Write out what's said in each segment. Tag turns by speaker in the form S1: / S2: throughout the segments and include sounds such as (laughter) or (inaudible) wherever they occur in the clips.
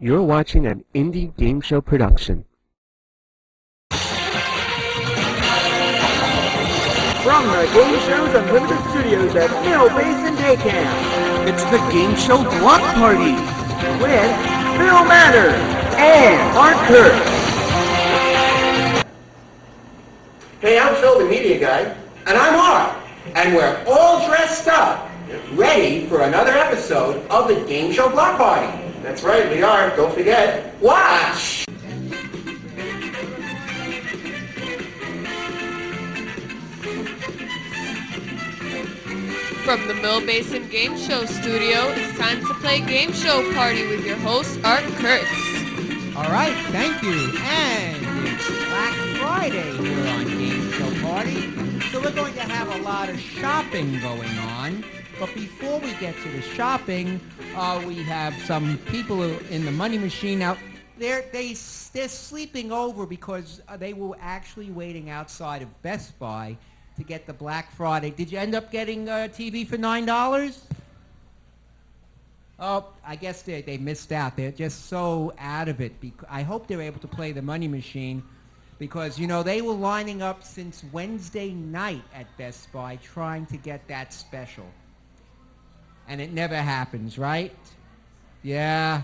S1: You're watching an indie game show production.
S2: From the Game Shows Unlimited Studios at Mill Basin Day Camp,
S3: It's the Game Show Block Party.
S2: with Phil Manners and Art Kurtz.
S4: Hey, I'm Phil, the media guy, and I'm Art, and we're all dressed up, ready for another episode of the Game Show Block Party. That's right, we are. Don't forget. Watch.
S5: From the Mill Basin Game Show studio, it's time to play Game Show Party with your host, Art Kurtz.
S6: All right, thank you. And it's Black Friday here on Game Show Party. So we're going to have a lot of shopping going on. But before we get to the shopping, uh, we have some people in the money machine out. They're, they, they're sleeping over because uh, they were actually waiting outside of Best Buy to get the Black Friday. Did you end up getting a TV for $9? Oh, I guess they, they missed out. They're just so out of it. Bec- I hope they're able to play the money machine because, you know, they were lining up since Wednesday night at Best Buy trying to get that special. And it never happens, right? Yeah.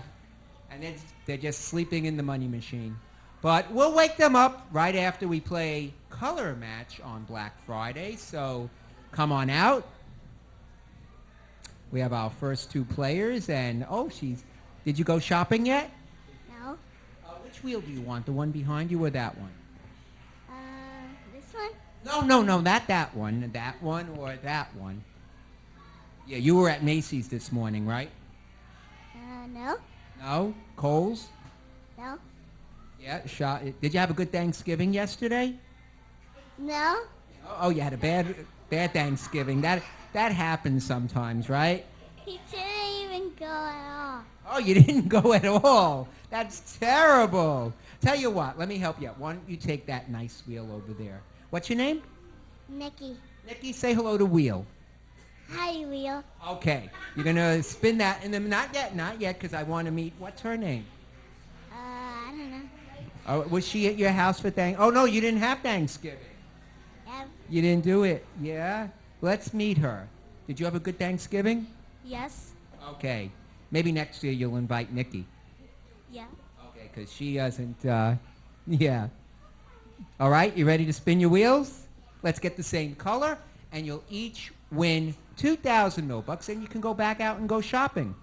S6: And it's, they're just sleeping in the money machine. But we'll wake them up right after we play color match on Black Friday. So come on out. We have our first two players, and oh, she's. Did you go shopping yet?
S7: No.
S6: Uh, which wheel do you want? The one behind you or that one? No, no, no, not that one. That one or that one. Yeah, you were at Macy's this morning, right?
S7: Uh, no.
S6: No? Kohl's?
S7: No.
S6: Yeah, shop. Did you have a good Thanksgiving yesterday?
S7: No.
S6: Oh, oh, you had a bad, bad Thanksgiving. That that happens sometimes, right?
S7: He didn't even go at all.
S6: Oh, you didn't (laughs) go at all. That's terrible. Tell you what, let me help you out. Why don't you take that nice wheel over there? What's your name?
S7: Nikki.
S6: Nikki, say hello to Wheel.
S7: Hi, Wheel.
S6: Okay, you're gonna spin that, and then not yet, not yet, because I want to meet. What's her name?
S7: Uh, I don't know.
S6: Oh, was she at your house for Thank? Oh no, you didn't have Thanksgiving.
S7: Yep.
S6: You didn't do it. Yeah. Let's meet her. Did you have a good Thanksgiving?
S7: Yes.
S6: Okay. Maybe next year you'll invite Nikki.
S7: Yeah.
S6: Okay, because she doesn't. Uh, (laughs) yeah. All right, you ready to spin your wheels? Let's get the same color, and you'll each win 2,000 Milbucks, and you can go back out and go shopping.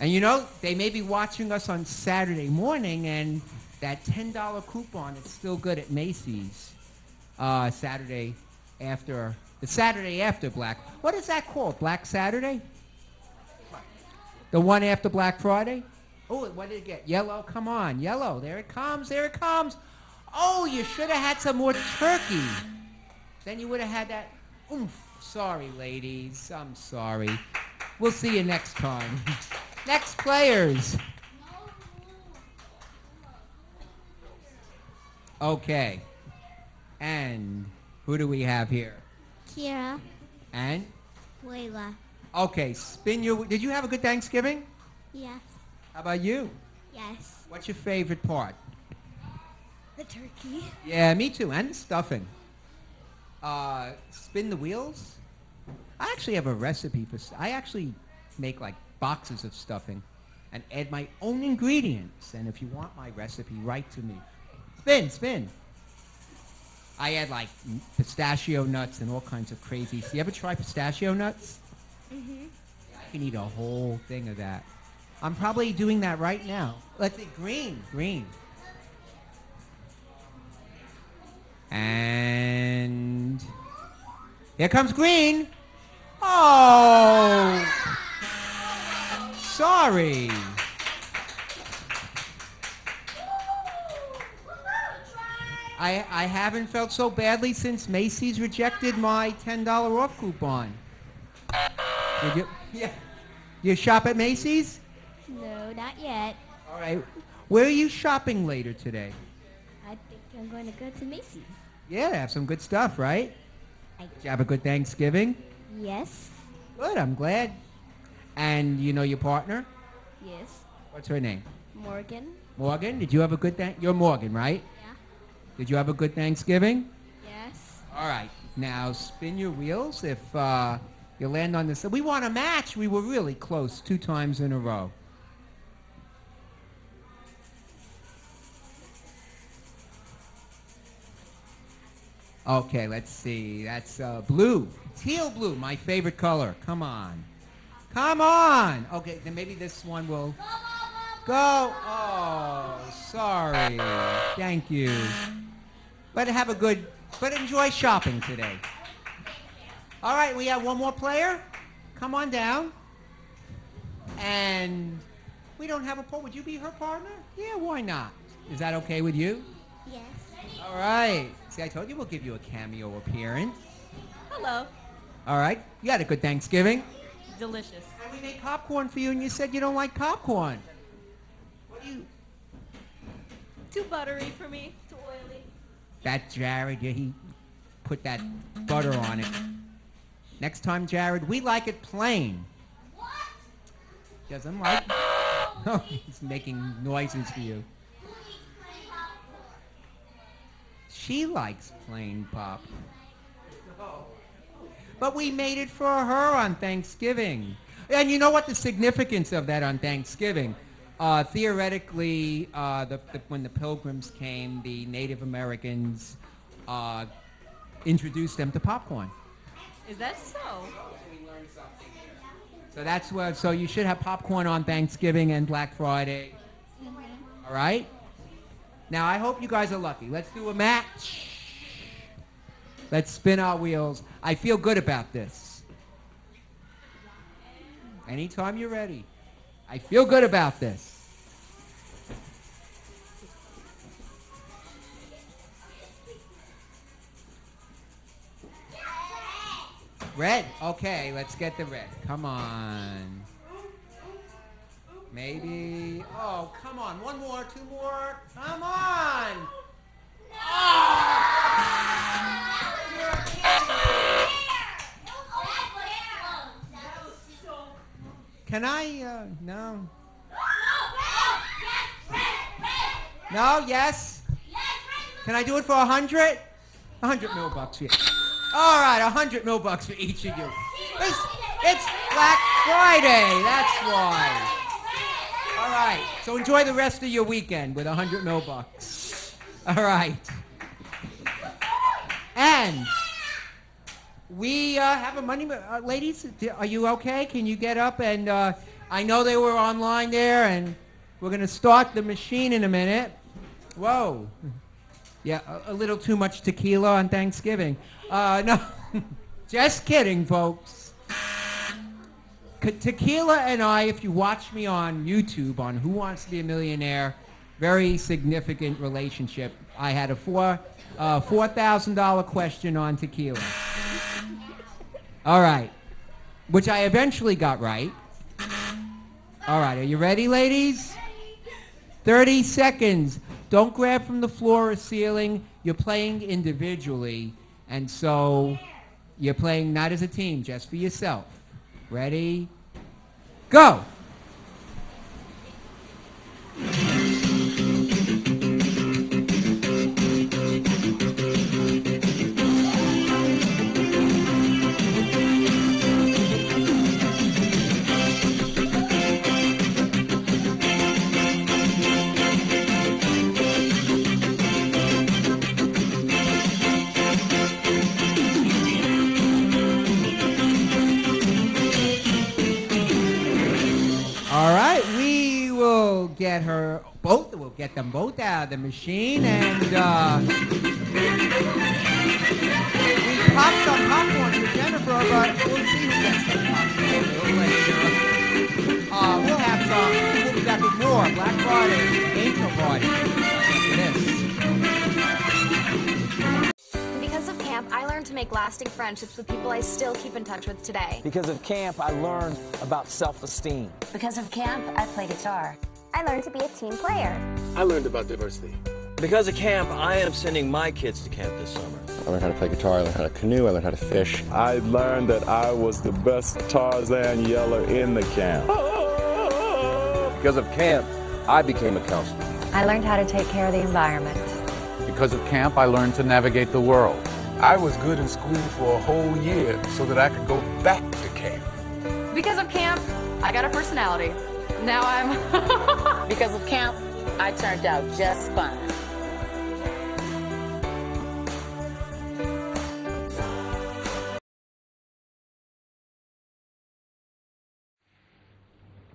S6: And you know, they may be watching us on Saturday morning, and that $10 coupon is still good at Macy's uh, Saturday after, the Saturday after Black. What is that called? Black Saturday? The one after Black Friday? Oh, what did it get? Yellow? Come on, yellow. There it comes. There it comes. Oh, you should have had some more turkey. Then you would have had that. Oomph. Sorry, ladies. I'm sorry. We'll see you next time. (laughs) next players. Okay. And who do we have here?
S7: Kira.
S6: And
S7: Layla.
S6: okay, spin your. Did you have a good Thanksgiving?
S7: Yes.
S6: How about you?
S7: Yes.
S6: What's your favorite part?
S7: The turkey.
S6: Yeah, me too, and the stuffing. Uh, spin the wheels. I actually have a recipe for. I actually make like boxes of stuffing, and add my own ingredients. And if you want my recipe, write to me. Spin, spin. I add like pistachio nuts and all kinds of crazy. You ever try pistachio nuts?
S7: Mm-hmm.
S6: I can eat a whole thing of that. I'm probably doing that right now. Let's see, green, green. And here comes green. Oh, sorry. I, I haven't felt so badly since Macy's rejected my $10 off coupon. Did you? Yeah. You shop at Macy's?
S7: No, not yet.
S6: All right. Where are you shopping later today?
S7: I think I'm going to go to Macy's.
S6: Yeah, have some good stuff, right?
S7: I-
S6: Did you have a good Thanksgiving?
S7: Yes.
S6: Good, I'm glad. And you know your partner?
S7: Yes.
S6: What's her name?
S7: Morgan.
S6: Morgan. Did you have a good thank? You're Morgan, right?
S7: Yeah.
S6: Did you have a good Thanksgiving?
S7: Yes.
S6: All right. Now spin your wheels. If uh, you land on this, we want a match. We were really close two times in a row. Okay, let's see. That's uh, blue. Teal blue, my favorite color. Come on. Come on. Okay, then maybe this one will go. Oh, sorry. Thank you. But have a good, but enjoy shopping today. All right, we have one more player. Come on down. And we don't have a poll. Would you be her partner? Yeah, why not? Is that okay with you?
S7: Yes.
S6: All right. See, I told you we'll give you a cameo appearance.
S8: Hello.
S6: All right. You had a good Thanksgiving.
S8: Delicious.
S6: And we made popcorn for you, and you said you don't like popcorn. What do you?
S8: Too buttery for me. Too oily.
S6: That Jared, yeah, he put that butter on it. Next time, Jared, we like it plain. What? Doesn't like. Oh, (laughs) he's making noises for you. She likes plain pop. But we made it for her on Thanksgiving. And you know what the significance of that on Thanksgiving? Uh, theoretically, uh, the, the, when the Pilgrims came, the Native Americans uh, introduced them to popcorn.
S8: Is that so?
S6: So that's what. So you should have popcorn on Thanksgiving and Black Friday. All right. Now I hope you guys are lucky. Let's do a match. Let's spin our wheels. I feel good about this. Anytime you're ready. I feel good about this. Red. Okay, let's get the red. Come on. Maybe. Oh, come on. One more, two more. Come on. Can I? Uh, no. No. Yes. Can I do it for a hundred? A hundred mil bucks you. All right, a hundred mil bucks for each of you. It's, it's Black Friday. That's why. Right. So enjoy the rest of your weekend with a hundred mil bucks. All right. And we uh, have a money. Uh, ladies, are you okay? Can you get up? And uh, I know they were online there, and we're going to start the machine in a minute. Whoa. Yeah, a, a little too much tequila on Thanksgiving. Uh, no, (laughs) just kidding, folks. Tequila and I, if you watch me on YouTube on Who Wants to Be a Millionaire, very significant relationship. I had a four uh, four thousand dollar question on tequila. All right, which I eventually got right. All right, are you ready, ladies? 30 seconds. Don't grab from the floor or ceiling. You're playing individually, and so you're playing not as a team, just for yourself. Ready? Go! Get them both out of the machine, and uh, we popped some popcorn for Jennifer, but we'll see who gets the popcorn later. Uh, we'll have some. We'll be back with more Black Friday game show party.
S9: Because of camp, I learned to make lasting friendships with people I still keep in touch with today.
S10: Because of camp, I learned about self-esteem.
S11: Because of camp, I play guitar.
S7: I learned to be a team player.
S12: I learned about diversity.
S13: Because of camp, I am sending my kids to camp this summer.
S14: I learned how to play guitar, I learned how to canoe, I learned how to fish.
S15: I learned that I was the best Tarzan yeller in the camp.
S12: Because of camp, I became a counselor.
S11: I learned how to take care of the environment.
S15: Because of camp, I learned to navigate the world.
S16: I was good in school for a whole year so that I could go back to camp.
S17: Because of camp, I got a personality. Now I'm. (laughs)
S18: because of camp, I turned out just fine.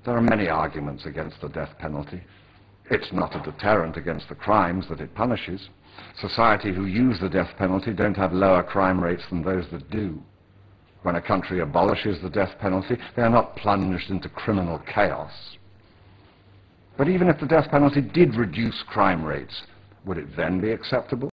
S19: There are many arguments against the death penalty. It's not a deterrent against the crimes that it punishes. Society who use the death penalty don't have lower crime rates than those that do. When a country abolishes the death penalty, they are not plunged into criminal chaos. But even if the death penalty did reduce crime rates, would it then be acceptable?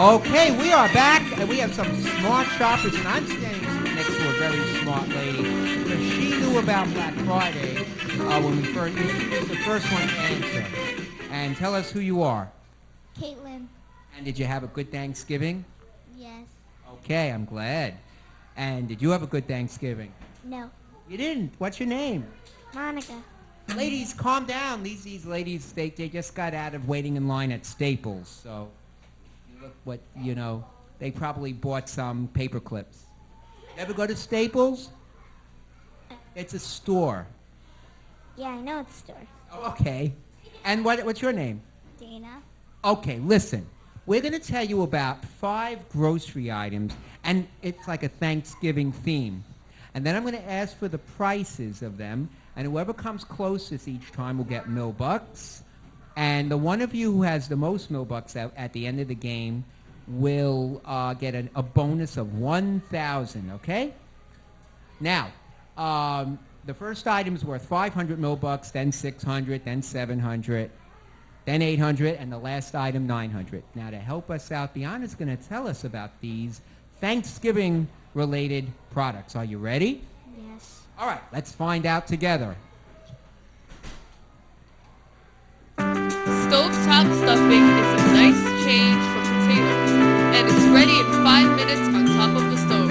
S6: Okay, we are back, and we have some smart shoppers, and I'm standing next to a very smart lady because she knew about Black Friday uh, when we first. She was the first one to answer. And tell us who you are.
S20: Caitlin.
S6: And did you have a good Thanksgiving?
S20: Yes.
S6: Okay, I'm glad. And did you have a good Thanksgiving?
S20: No.
S6: You didn't. What's your name?
S20: Monica.
S6: Ladies, calm down. These these ladies, they, they just got out of waiting in line at Staples, so what you know. They probably bought some paper clips. Ever go to Staples? It's a store.
S20: Yeah, I know it's a store.
S6: Okay. And what what's your name?
S20: Dana.
S6: Okay, listen. We're going to tell you about five grocery items, and it's like a Thanksgiving theme. And then I'm going to ask for the prices of them, and whoever comes closest each time will get mil bucks. And the one of you who has the most mil bucks at, at the end of the game will uh, get an, a bonus of 1,000, okay? Now, um, the first item is worth 500 mil bucks, then 600, then 700, then 800, and the last item 900. Now, to help us out, Deanna's going to tell us about these Thanksgiving-related products. Are you ready?
S20: Yes.
S6: All right, let's find out together.
S5: Stovetop stuffing is a nice change from potatoes, and it's ready in five minutes on top of the stove.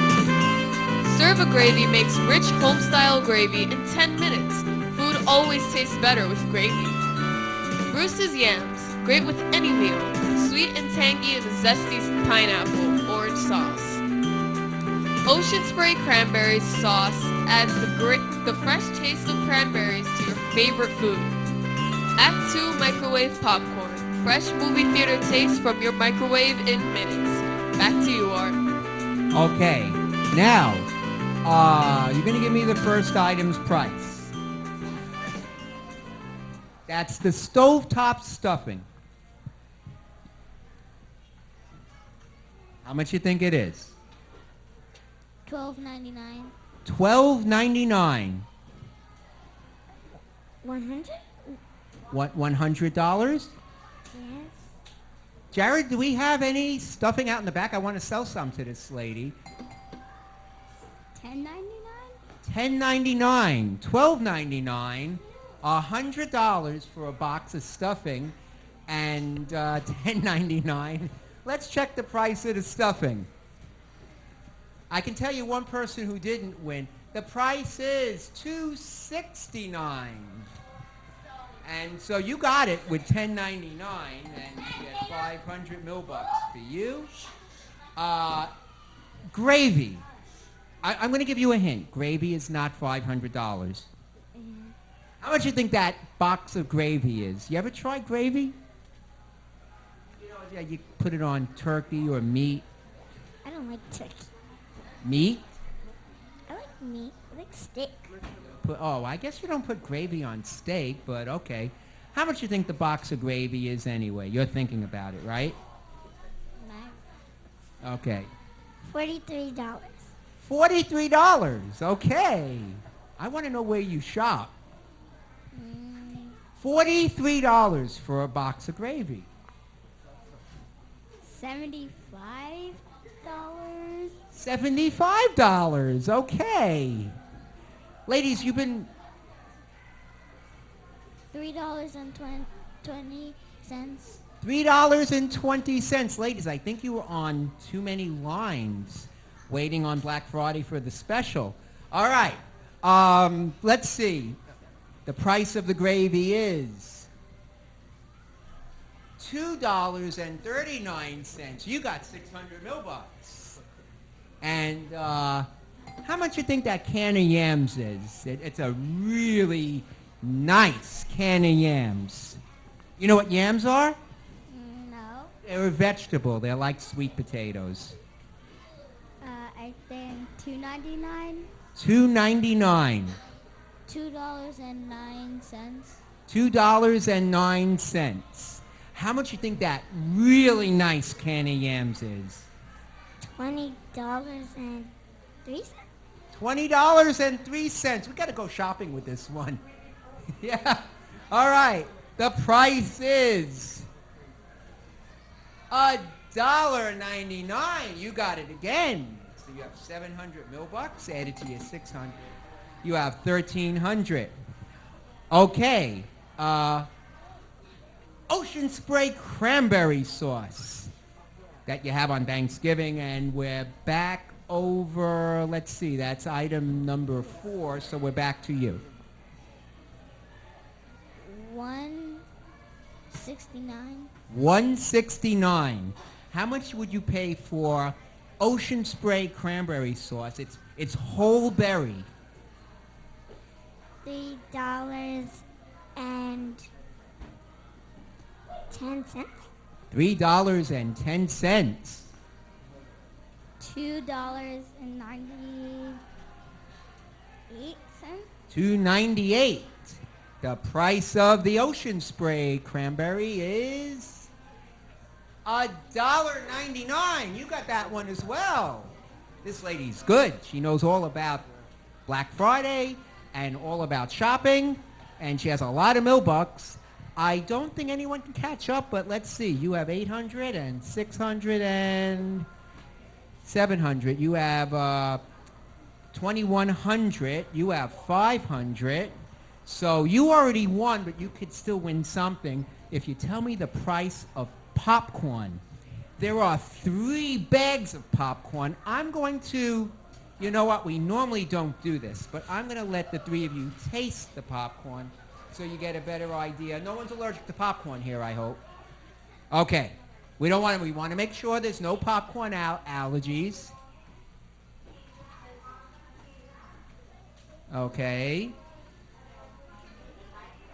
S5: Serve a gravy makes rich home-style gravy in 10 minutes. Food always tastes better with gravy. Bruce's yams, great with any meal. Sweet and tangy in a zesty pineapple, orange sauce. Ocean Spray Cranberries sauce adds the, the fresh taste of cranberries to your favorite food. Act 2 Microwave Popcorn. Fresh movie theater taste from your microwave in minutes. Back to you, Art.
S6: Okay, now, uh, you're going to give me the first item's price. That's the stovetop stuffing. How much you think it is?
S20: Twelve ninety nine.
S6: Twelve ninety nine.
S20: One hundred?
S6: What? One hundred dollars?
S20: Yes.
S6: Jared, do we have any stuffing out in the back? I want to sell some to this lady.
S20: Ten ninety nine?
S6: Ten ninety nine, twelve ninety nine, a hundred dollars for a box of stuffing, and uh, (laughs) ten ninety nine. Let's check the price of the stuffing. I can tell you one person who didn't win. The price is two sixty nine. And so you got it with ten ninety nine, and you get five hundred mil bucks for you. Uh, gravy. I, I'm going to give you a hint. Gravy is not five hundred dollars. How much do you think that box of gravy is? You ever tried gravy? You know, yeah, you put it on turkey or meat.
S20: I don't like turkey.
S6: Meat?
S20: I like meat. I like steak.
S6: Put, oh, I guess you don't put gravy on steak, but okay. How much do you think the box of gravy is anyway? You're thinking about it, right? Okay.
S20: Forty-three dollars.
S6: Forty-three dollars. Okay. I want to know where you shop. Mm. Forty-three dollars for a box of gravy.
S20: Seventy-five dollars.
S6: Seventy-five dollars. Okay. Ladies, you've been
S20: Three dollars and twen- twenty cents.
S6: three dollars and twenty cents. Ladies, I think you were on too many lines, waiting on Black Friday for the special. All right. Um, let's see. The price of the gravy is two dollars and thirty-nine cents. You got six hundred mil bucks. And uh, how much you think that can of yams is? It, it's a really nice can of yams. You know what yams are?
S20: No.
S6: They're a vegetable. They're like sweet potatoes.
S20: Uh, I think two ninety-nine.
S6: Two ninety-nine.
S20: Two dollars and nine cents.
S6: Two dollars and nine cents. How much you think that really nice can of yams is?
S20: Twenty dollars and three cents.
S6: Twenty dollars and three cents. We got to go shopping with this one. (laughs) yeah. All right. The price is a dollar ninety-nine. You got it again. So you have seven hundred mil bucks added to your six hundred. You have thirteen hundred. Okay. Uh, ocean spray cranberry sauce that you have on Thanksgiving, and we're back over. Let's see. That's item number four. So we're back to you.
S20: One sixty-nine.
S6: 169. How much would you pay for ocean spray cranberry sauce? It's it's whole berry.
S20: Three dollars and ten cents.
S6: Three dollars and ten cents.
S20: Two dollars and ninety-eight cents.
S6: Two ninety eight. The price of the ocean spray cranberry is a dollar ninety nine. You got that one as well. This lady's good. She knows all about Black Friday and all about shopping, and she has a lot of mill bucks. I don't think anyone can catch up, but let's see. You have 800 and 600 and 700. You have uh, 2100. You have 500. So you already won, but you could still win something if you tell me the price of popcorn. There are three bags of popcorn. I'm going to, you know what, we normally don't do this, but I'm going to let the three of you taste the popcorn so you get a better idea. No one's allergic to popcorn here, I hope. Okay. We don't want to, we want to make sure there's no popcorn al- allergies. Okay.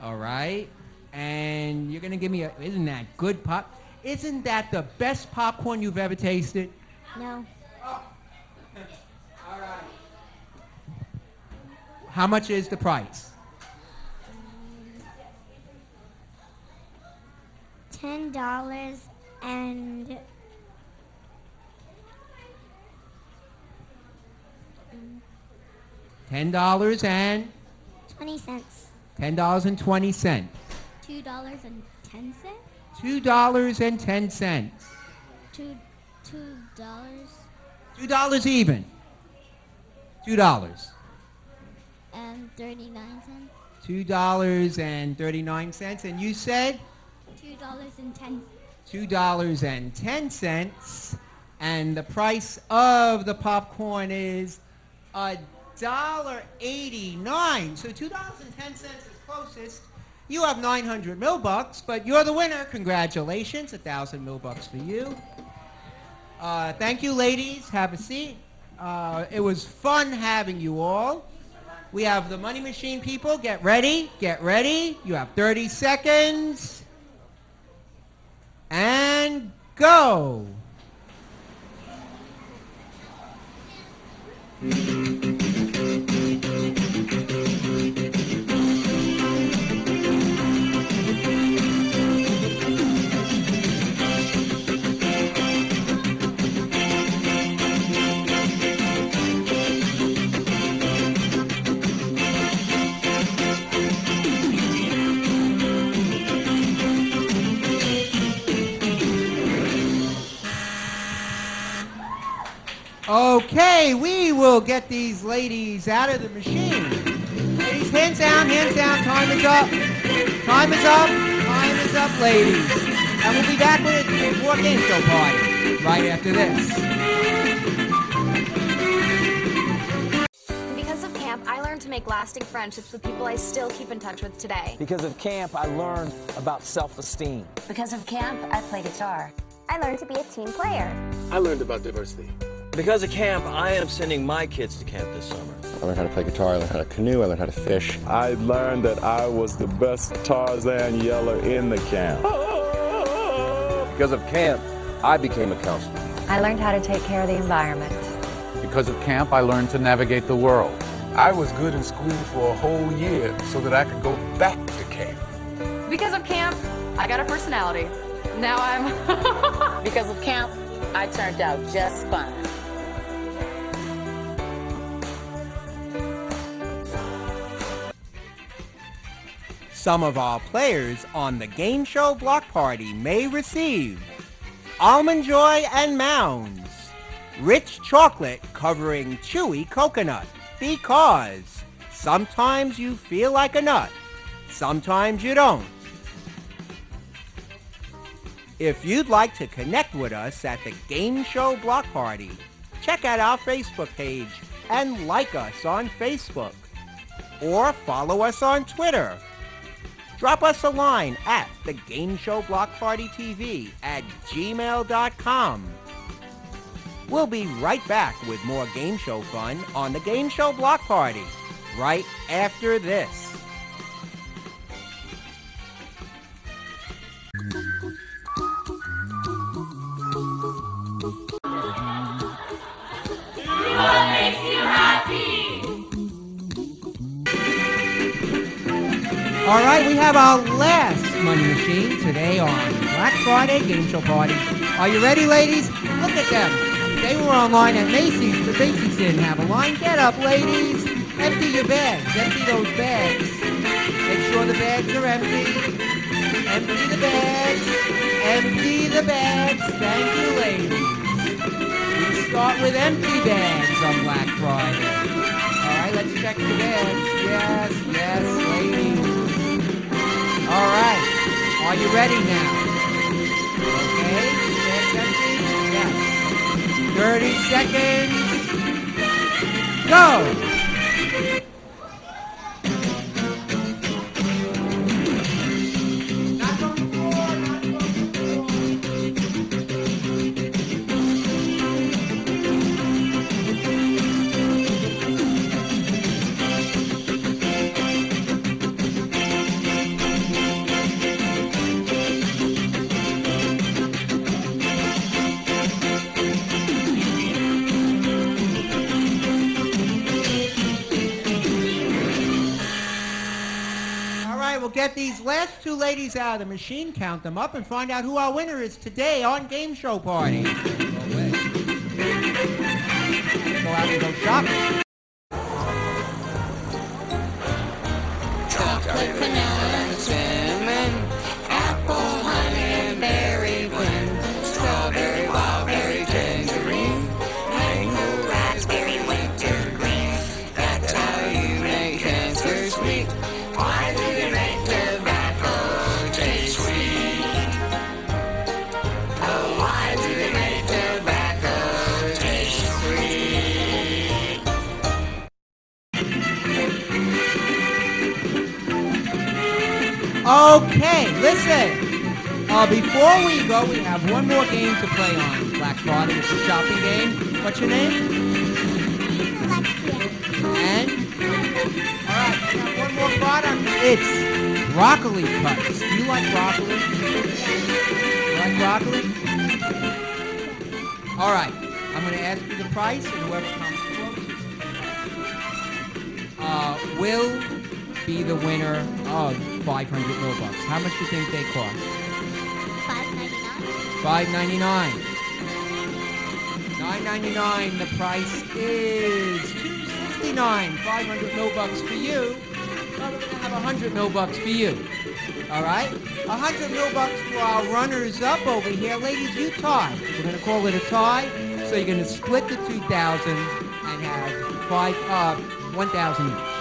S6: All right. And you're going to give me a, isn't that good pop? Isn't that the best popcorn you've ever tasted?
S20: No. Oh. (laughs)
S6: All right. How much is the price?
S20: Ten dollars and
S6: Ten dollars and
S20: 20 cents.
S6: ten dollars and twenty cents.
S20: $2.10 cents.
S6: Two dollars and ten cents.
S20: Two, two dollars
S6: Two dollars even. Two dollars.
S20: and 39 cents.
S6: Two dollars and thirty-nine cents. And you said
S20: Two dollars and 10
S6: two dollars and ten cents. And the price of the popcorn is a dollar eighty-nine. So two dollars and ten cents is closest. You have nine hundred mil bucks, but you're the winner. Congratulations, a thousand mil bucks for you. Uh, thank you, ladies. Have a seat. Uh, it was fun having you all. We have the money machine people. Get ready. Get ready. You have 30 seconds. And go. Okay, we will get these ladies out of the machine. Ladies, hands down, hands down. Time is up. Time is up. Time is up, ladies. And we'll be back with a more game show party right after this.
S9: Because of camp, I learned to make lasting friendships with people I still keep in touch with today.
S10: Because of camp, I learned about self-esteem.
S11: Because of camp, I play guitar.
S7: I learned to be a team player.
S12: I learned about diversity.
S13: Because of camp, I am sending my kids to camp this summer.
S14: I learned how to play guitar, I learned how to canoe, I learned how to fish.
S21: I learned that I was the best Tarzan yeller in the camp.
S12: Because of camp, I became a counselor.
S11: I learned how to take care of the environment.
S15: Because of camp, I learned to navigate the world.
S16: I was good in school for a whole year so that I could go back to camp.
S17: Because of camp, I got a personality. Now I'm. (laughs)
S18: Because of camp, I turned out just fine.
S6: Some of our players on the game show block party may receive Almond Joy and Mounds, rich chocolate covering chewy coconut, because sometimes you feel like a nut, sometimes you don't. If you'd like to connect with us at the Game Show Block Party, check out our Facebook page and like us on Facebook. Or follow us on Twitter. Drop us a line at the Game Show Block Party TV at gmail.com. We'll be right back with more game show fun on the Game Show Block Party right after this. Have our last money machine today on Black Friday Game Show Party. Are you ready, ladies? Look at them. They were online at Macy's, but Macy's didn't have a line. Get up, ladies. Empty your bags. Empty those bags. Make sure the bags are empty. Empty the bags. Empty the bags. Thank you, ladies. We start with empty bags on Black Friday. All right, let's check the bags. Yes, yes, ladies. You ready now? Okay. Yes. 30 seconds. Go! Last two ladies out of the machine, count them up, and find out who our winner is today on Game Show Party. Go out and go shopping.
S3: Do
S6: you like broccoli? You like broccoli? Alright, I'm going to ask you the price, and whoever comes closest uh, will be the winner of 500 Robux. How much do you think they cost? 5.99. 5.99. 9.99. The price is two sixty nine. Five hundred Robux for you. We're gonna have a hundred Robux for you. All right. A hundred bucks for our runners up over here, ladies. You tie. We're gonna call it a tie. So you're gonna split the two thousand and have five uh one thousand each.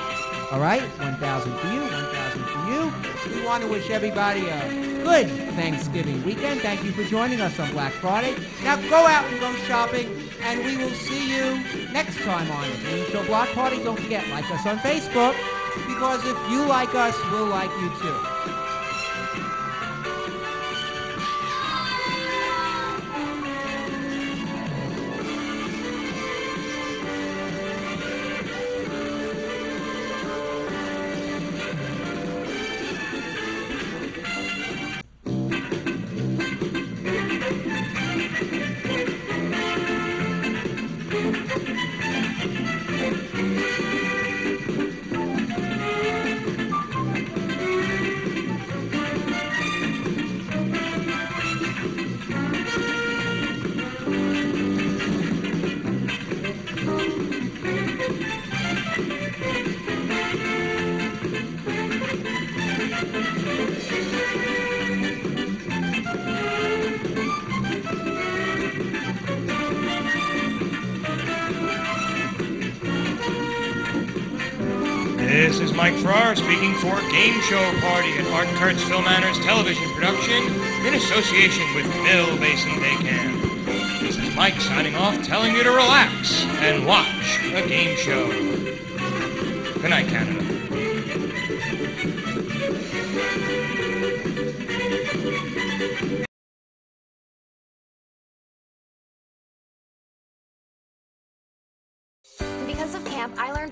S6: All right, 1,000 for you, 1,000 for you. We want to wish everybody a good Thanksgiving weekend. Thank you for joining us on Black Friday. Now go out and go shopping, and we will see you next time on the Show Block Party. Don't forget, like us on Facebook, because if you like us, we'll like you too.
S22: This is Mike Farrar speaking for Game Show Party at Art Kurtz Phil Manners Television Production in association with Mill Basin Day Camp. This is Mike signing off telling you to relax and watch a game show. Good night, Canada.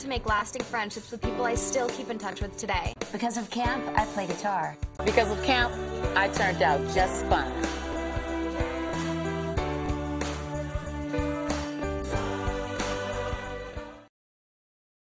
S9: To make lasting friendships with people I still keep in touch with today.
S11: Because of camp, I play guitar.
S18: Because of camp, I turned out just fine.